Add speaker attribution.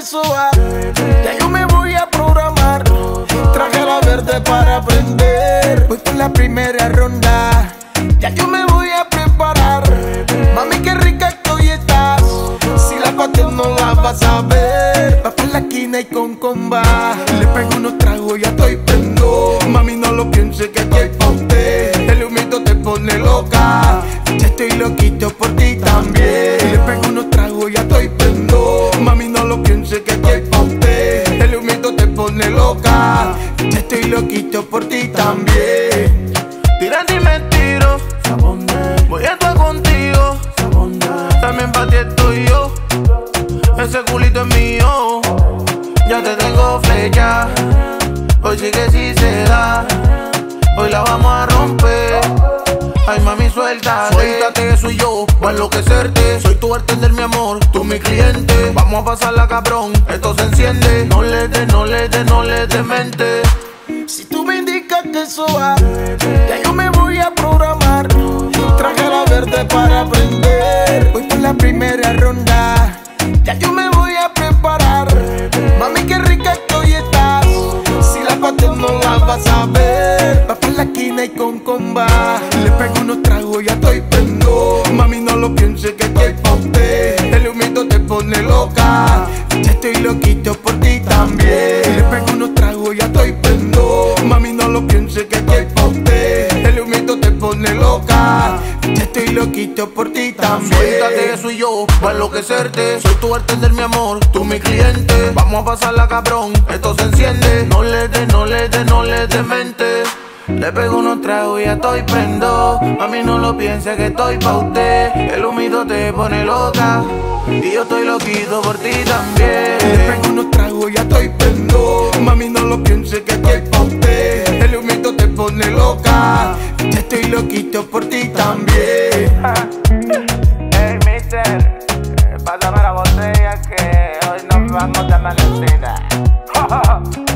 Speaker 1: eso va. Ya yo me voy a programar. Traje la verde para aprender. Voy por la primera ronda. Ya yo me voy a preparar. Mami, qué rica que hoy estás. Si la patel no la vas a ver. Va por la esquina y con comba. Le pego unos tragos, ya estoy prendo. Mami, no lo piense que hay pa' usted. El humito te pone loca. Ya estoy loquito por ti también. Loquito por ti también.
Speaker 2: Tirando y me tiro. Voy a estar contigo. También para ti estoy yo. Ese culito es mío. Ya te tengo flecha. Hoy sí que sí se da. Hoy la vamos a romper. Ay, mami, suéltate. Suéltate, soy yo. Voy a enloquecerte. Soy tu bartender, mi amor. Tú mi cliente. Vamos a pasarla, cabrón. Esto se enciende. No le des, no le des, no le des mente.
Speaker 1: Si tú me indicas que eso va, ya yo me voy a programar. Traje la verde para aprender. Voy por la primera ronda. Ya yo me voy a preparar. Mami, qué rica hoy estás. Si la patel no la vas a ver. Va por la esquina y con comba. Le pego unos tragos, ya estoy prendo. Mami, no lo piense que hay pa' usted. El humito te pone loca. Ya estoy loquito Ya estoy loquito por ti también.
Speaker 2: Suéltate, soy yo, voy a enloquecerte. Soy tu bartender, mi amor, tú mi cliente. Vamos a pasarla, cabrón, esto se enciende. No le des, no le des, no le des mente. Le pego unos tragos y ya estoy prendo. A mí no lo piense que estoy pa' usted. El humito te pone loca. Y yo estoy loquito por ti
Speaker 1: Le
Speaker 2: también.
Speaker 1: pego unos tragos, ya estoy prendo. Mami, no lo piense que hay pa' usted. El humito te pone loca estoy loquito por ti también.
Speaker 2: hey, mister, eh, pásame la botella que hoy nos vamos de amanecida.